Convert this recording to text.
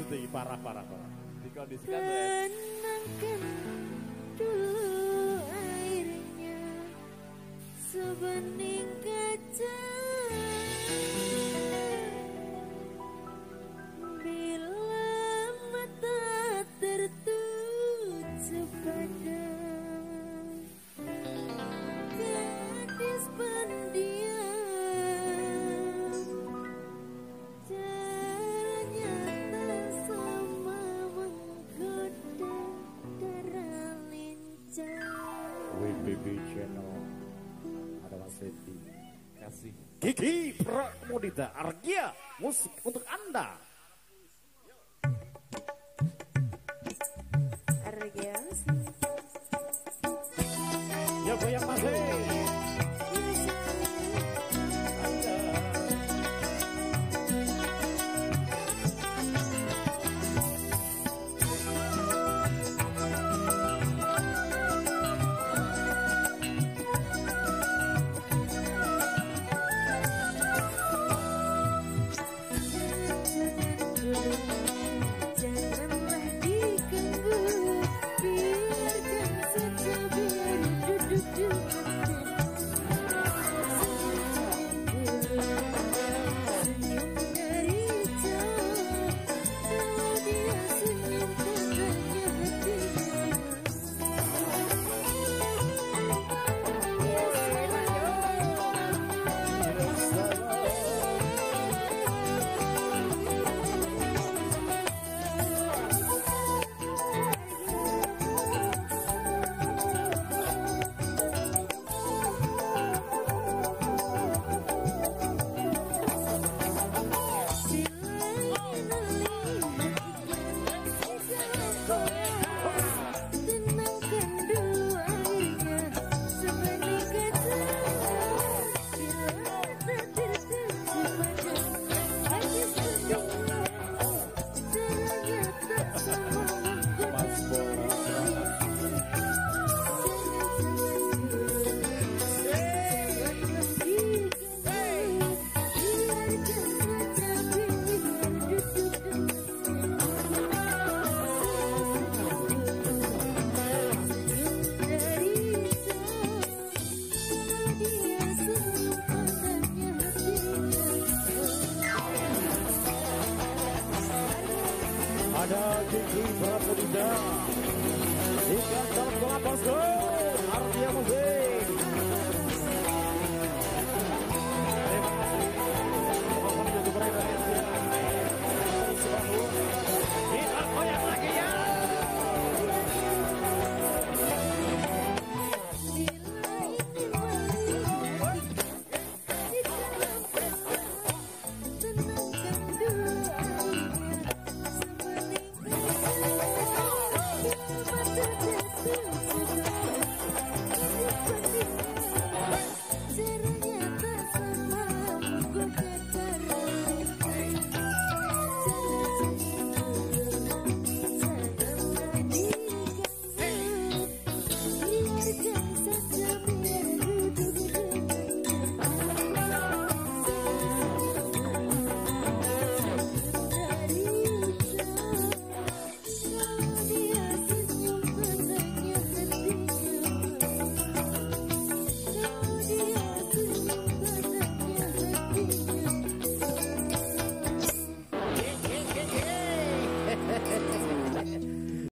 Seti parah parah parah. Dikondisikan. Tenangkan dulu airnya Sebening WBB Channel ada Mas Seti. Kasih. Gigi Pramudita Argia musik untuk anda. ada Jengki Barat Indah Ikan salam A bosku Ardia Musik